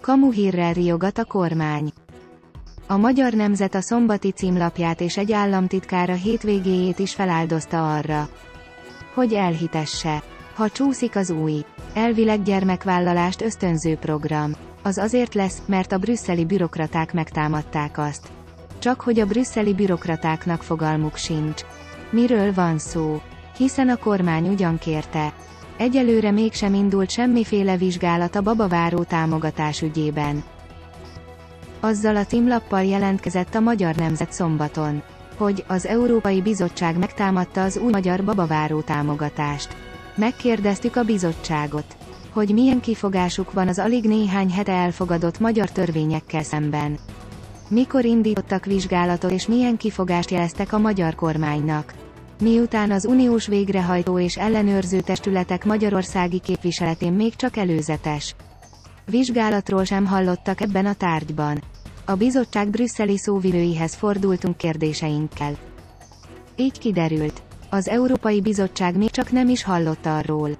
Kamuhírrel riogat a kormány. A Magyar Nemzet a szombati címlapját és egy államtitkára hétvégéjét is feláldozta arra, hogy elhitesse. Ha csúszik az új, elvileg gyermekvállalást ösztönző program, az azért lesz, mert a brüsszeli bürokraták megtámadták azt. Csak hogy a brüsszeli bürokratáknak fogalmuk sincs. Miről van szó? Hiszen a kormány ugyan kérte. Egyelőre mégsem indult semmiféle vizsgálat a babaváró támogatás ügyében. Azzal a címlappal jelentkezett a Magyar Nemzet szombaton, hogy az Európai Bizottság megtámadta az új magyar babaváró támogatást. Megkérdeztük a bizottságot, hogy milyen kifogásuk van az alig néhány hete elfogadott magyar törvényekkel szemben. Mikor indítottak vizsgálatot és milyen kifogást jeleztek a magyar kormánynak. Miután az uniós végrehajtó és ellenőrző testületek magyarországi képviseletén még csak előzetes vizsgálatról sem hallottak ebben a tárgyban. A bizottság brüsszeli szóvivőihez fordultunk kérdéseinkkel. Így kiderült, az Európai Bizottság még csak nem is hallott arról,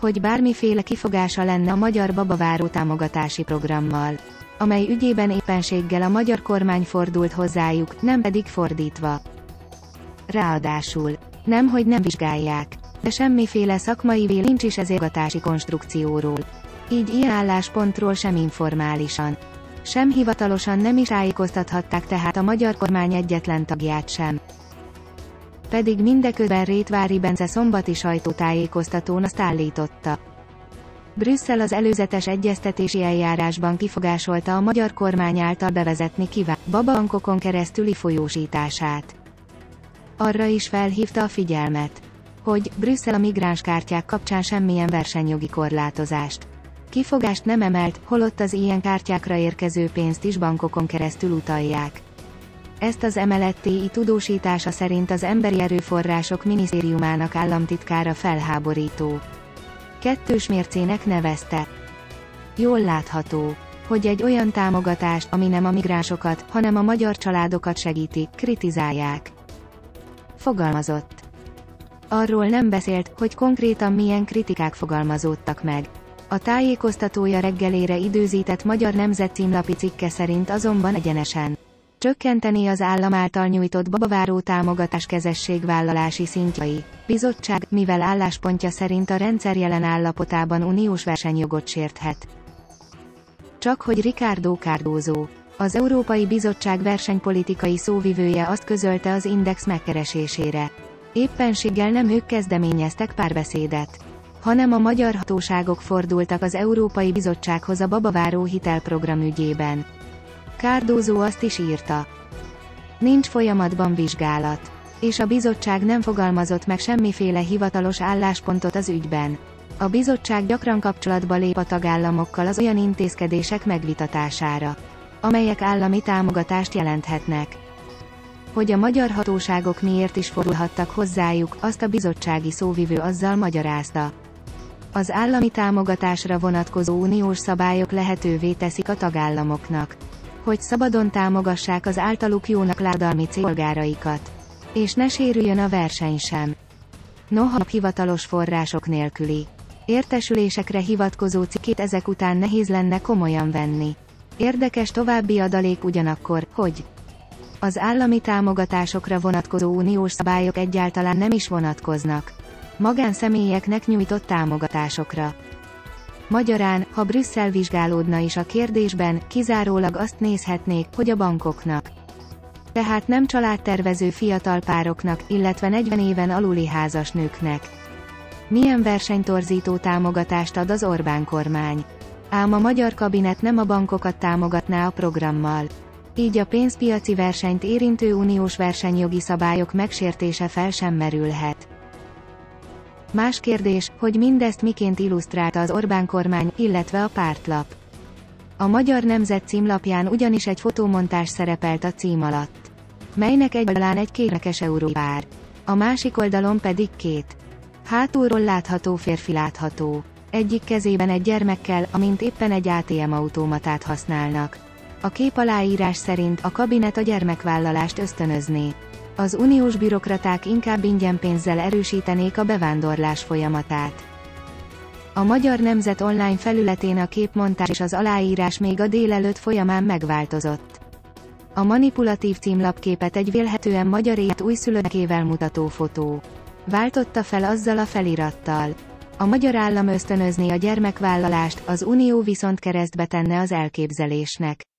hogy bármiféle kifogása lenne a magyar babaváró támogatási programmal, amely ügyében éppenséggel a magyar kormány fordult hozzájuk, nem pedig fordítva. Ráadásul, nem hogy nem vizsgálják, de semmiféle szakmai vél nincs is ezért konstrukcióról. Így ilyen álláspontról sem informálisan. Sem hivatalosan nem is tájékoztathatták tehát a magyar kormány egyetlen tagját sem. Pedig mindeközben Rétvári Bence szombati sajtótájékoztatón azt állította. Brüsszel az előzetes egyeztetési eljárásban kifogásolta a magyar kormány által bevezetni kíván babankokon keresztüli folyósítását. Arra is felhívta a figyelmet, hogy Brüsszel a migránskártyák kapcsán semmilyen versenyjogi korlátozást Kifogást nem emelt, holott az ilyen kártyákra érkező pénzt is bankokon keresztül utalják. Ezt az emelettéi tudósítása szerint az Emberi Erőforrások Minisztériumának államtitkára felháborító. Kettős mércének nevezte. Jól látható, hogy egy olyan támogatást, ami nem a migránsokat, hanem a magyar családokat segíti, kritizálják. Fogalmazott. Arról nem beszélt, hogy konkrétan milyen kritikák fogalmazódtak meg. A tájékoztatója reggelére időzített Magyar Nemzet címlapi cikke szerint azonban egyenesen csökkenteni az állam által nyújtott babaváró támogatás kezességvállalási szintjai. Bizottság, mivel álláspontja szerint a rendszer jelen állapotában uniós versenyjogot sérthet. Csak hogy Ricardo Cardozo, az Európai Bizottság versenypolitikai szóvivője azt közölte az Index megkeresésére. Éppenséggel nem ők kezdeményeztek párbeszédet hanem a magyar hatóságok fordultak az Európai Bizottsághoz a babaváró hitelprogram ügyében. Kárdózó azt is írta. Nincs folyamatban vizsgálat. És a bizottság nem fogalmazott meg semmiféle hivatalos álláspontot az ügyben. A bizottság gyakran kapcsolatba lép a tagállamokkal az olyan intézkedések megvitatására, amelyek állami támogatást jelenthetnek. Hogy a magyar hatóságok miért is fordulhattak hozzájuk, azt a bizottsági szóvivő azzal magyarázta. Az állami támogatásra vonatkozó uniós szabályok lehetővé teszik a tagállamoknak, hogy szabadon támogassák az általuk jónak ládalmi célgáraikat. És ne sérüljön a verseny sem. Noha hivatalos források nélküli értesülésekre hivatkozó cikkét ezek után nehéz lenne komolyan venni. Érdekes további adalék ugyanakkor, hogy az állami támogatásokra vonatkozó uniós szabályok egyáltalán nem is vonatkoznak magánszemélyeknek nyújtott támogatásokra. Magyarán, ha Brüsszel vizsgálódna is a kérdésben, kizárólag azt nézhetnék, hogy a bankoknak. Tehát nem családtervező fiatal pároknak, illetve 40 éven aluli házas nőknek. Milyen versenytorzító támogatást ad az Orbán kormány. Ám a magyar kabinet nem a bankokat támogatná a programmal. Így a pénzpiaci versenyt érintő uniós versenyjogi szabályok megsértése fel sem merülhet. Más kérdés, hogy mindezt miként illusztrálta az Orbán kormány, illetve a pártlap. A Magyar Nemzet címlapján ugyanis egy fotómontás szerepelt a cím alatt, melynek egy oldalán egy kérekes euró vár, a másik oldalon pedig két. Hátulról látható férfi látható egyik kezében egy gyermekkel, amint éppen egy ATM automatát használnak. A kép aláírás szerint a kabinet a gyermekvállalást ösztönözné. Az uniós bürokraták inkább ingyen pénzzel erősítenék a bevándorlás folyamatát. A Magyar Nemzet online felületén a képmontás és az aláírás még a délelőtt folyamán megváltozott. A manipulatív címlapképet egy vélhetően magyar élet újszülöttével mutató fotó. Váltotta fel azzal a felirattal a magyar állam ösztönözné a gyermekvállalást, az Unió viszont keresztbe tenne az elképzelésnek.